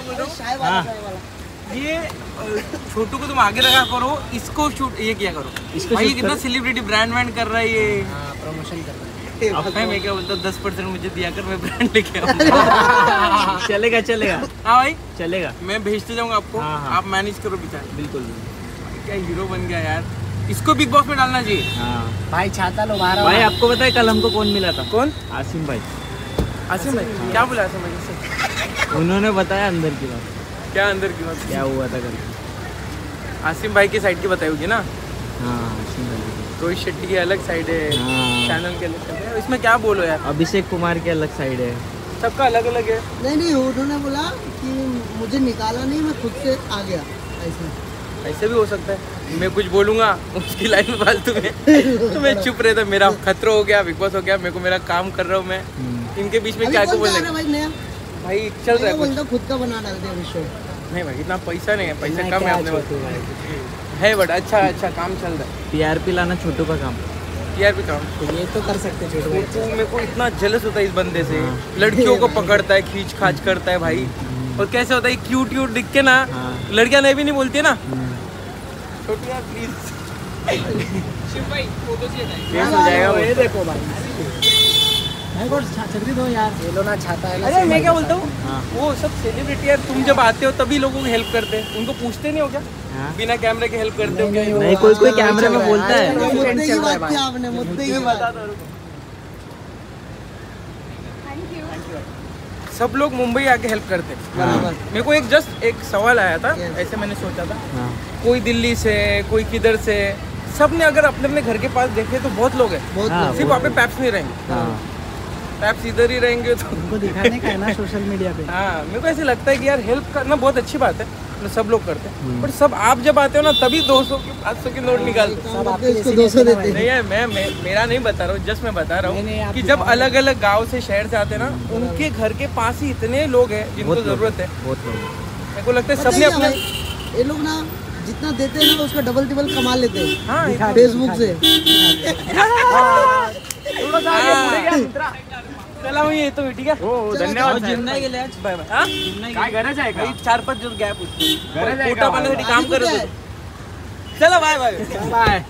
क्या बोल रहा हूँ। हाँ। ये छोटू को तुम आगे रखा करो इसको शूट ये किया करो। इसको भाई कितना सेलिब्रिटी ब्रांड वैंड कर रहा है ये। हाँ प्रमोशन कर रहा है। अब मैं मैं क्या बोलता दस परसेंट मुझे दिया कर मैं ब्रांड लेके आऊँगा चलेगा चलेगा। हाँ भाई चलेगा। मैं भेजते जाऊँगा आपको हाँ, हाँ। आप मैनेज करो बेचारे। बिल्कुल। क्या हीरो बन गया यार। इसको बिग बॉस में डालना चाहिए। हाँ। भाई छाता लो बाहर भाई आपको बताए कल हमको कौन मिला था? कौन? आसिम भाई। आसिम भाई क्या बोला आसिम भाई उन्होंने बताया अंदर की बात। क्या अंदर की बात? क्या हुआ था करके आसिम भाई की साइड की बताई होगी ना? हाँ आसिम भाई रोहित शेट्टी की अलग साइड है। हाँ। चैनल के अलग side है। इसमें क्या बोलो यार? अभिषेक कुमार की अलग साइड है। सबका अलग अलग है। नहीं नहीं उन्होंने बोला कि मुझे निकाला नहीं मैं खुद से आ गया ऐसे। ऐसे भी हो सकता है। मैं कुछ बोलूँगा उसकी लाइन में फालतू में। तो मैं चुप रहता मेरा खतरा हो गया बिग बॉस हो गया मेरे को मेरा काम कर रहा हूँ मैं। हम्म। इनके बीच में क्या को बोलने रहा है भाई चल रहा है बोलता खुद का बना डालते हैं विषय नहीं भाई इतना पैसा नहीं है पैसा कम है अपने पास। है बट अच्छा अच्छा काम चल रहा है। टीआरपी लाना छोटू का काम। यार भी काम। तो ये तो कर सकते हैं छोटे भाई। मेरे को इतना जलस होता है इस बंदे से। हाँ। लड़कियों को पकड़ता है खींच खाच करता है भाई। और कैसे होता है क्यूट क्यूट दिख के ना हाँ। लड़कियाँ नहीं भी नहीं बोलती ना? हम्म। छोटू यार प्लीज़ हाँ, हो जाएगा वो। ये देखो भाई भाई। छतरी दो यार। ये लो ना छाता है अरे मैं क्या बोलता हूँ? हाँ। वो सब सेलिब्रिटी यार तुम जब आते हो तभी लोगों को हेल्प करते हैं। उनको पूछते नहीं हो क्या? हाँ। बिना कैमरे के हेल्प करते हो क्या? नहीं कोई कोई कैमरे में बोलता है। आजकल तो मुद्दे की चल रहा है बात की भाई। आपने मुद्दे की बता दो सब लोग मुंबई आके हेल्प करते हैं। मेरे को एक जस्ट एक सवाल आया था ऐसे मैंने सोचा था। हाँ। कोई दिल्ली से कोई किधर से सबने अगर अपने अपने घर के पास देखे तो बहुत लोग हैं। हाँ, सिर्फ़ वहाँ पे पैप्स नहीं रहेंगे। हाँ पैप्स इधर ही रहेंगे तो उनको दिखाने का है ना सोशल मीडिया पे। हाँ मेरे को ऐसे लगता है कि यार हेल्प करना बहुत अच्छी बात है। मतलब सब लोग करते हैं। हम्म। बट सब आप जब आते हो ना तभी 200 की 500 की नोट निकालते हो। सब आपके इसको दो सौ देते नहीं हैं यार मैं, मैं मेरा नहीं बता रहा हूँ जस्ट मैं बता रहा हूँ आप कि जब अलग अलग गाँव से शहर से आते हैं ना उनके घर के पास ही इतने लोग हैं जिनको ज़रूरत है। मेरे को लगता है सबने ही अपने ये लोग ना जितना देते हैं ना उसका डबल टिबल कमा लेते हैं। हाँ फेसबुक से। हाँ। चला येतो मी ठीक आहे हो धन्यवाद जिम नाही गेले आज बाय बाय। हा? काय गरज आहे काही चार पाच दिवस गॅप होती गरज आहे का? काम करत चला बाय बाय। बाय।